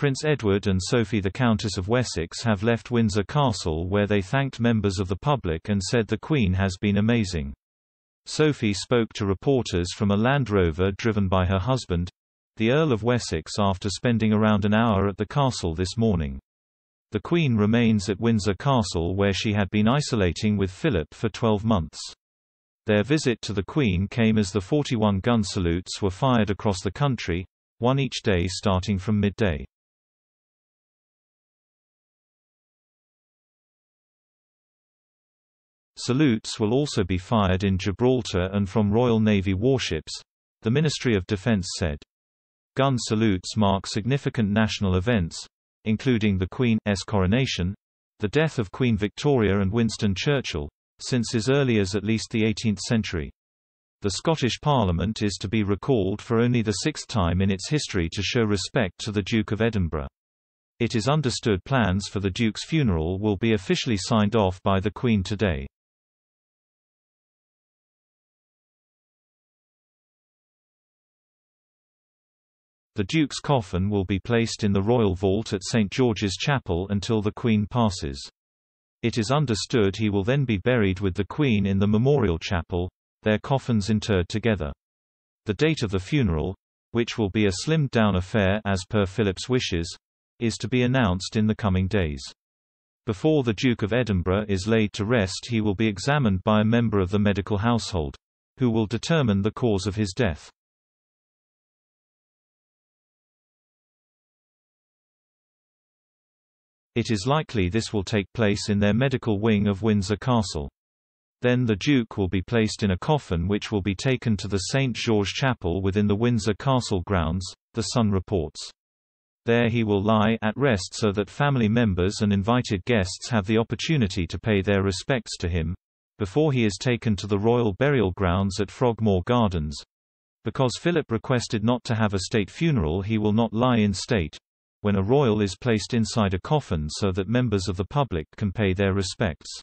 Prince Edward and Sophie the Countess of Wessex have left Windsor Castle where they thanked members of the public and said the Queen has been amazing. Sophie spoke to reporters from a Land Rover driven by her husband, the Earl of Wessex after spending around an hour at the castle this morning. The Queen remains at Windsor Castle where she had been isolating with Philip for 12 months. Their visit to the Queen came as the 41 gun salutes were fired across the country, one each day starting from midday. Salutes will also be fired in Gibraltar and from Royal Navy warships, the Ministry of Defense said. Gun salutes mark significant national events, including the Queen's coronation, the death of Queen Victoria and Winston Churchill, since as early as at least the 18th century. The Scottish Parliament is to be recalled for only the sixth time in its history to show respect to the Duke of Edinburgh. It is understood plans for the Duke's funeral will be officially signed off by the Queen today. The Duke's coffin will be placed in the Royal Vault at St George's Chapel until the Queen passes. It is understood he will then be buried with the Queen in the Memorial Chapel, their coffins interred together. The date of the funeral, which will be a slimmed-down affair as per Philip's wishes, is to be announced in the coming days. Before the Duke of Edinburgh is laid to rest he will be examined by a member of the medical household, who will determine the cause of his death. It is likely this will take place in their medical wing of Windsor Castle. Then the Duke will be placed in a coffin which will be taken to the St. George Chapel within the Windsor Castle grounds, The Sun reports. There he will lie at rest so that family members and invited guests have the opportunity to pay their respects to him, before he is taken to the royal burial grounds at Frogmore Gardens. Because Philip requested not to have a state funeral he will not lie in state, when a royal is placed inside a coffin so that members of the public can pay their respects.